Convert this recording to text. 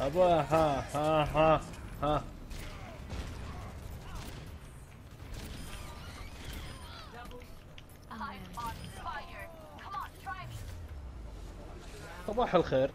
ابا ها ها ها ها. صباح الخير.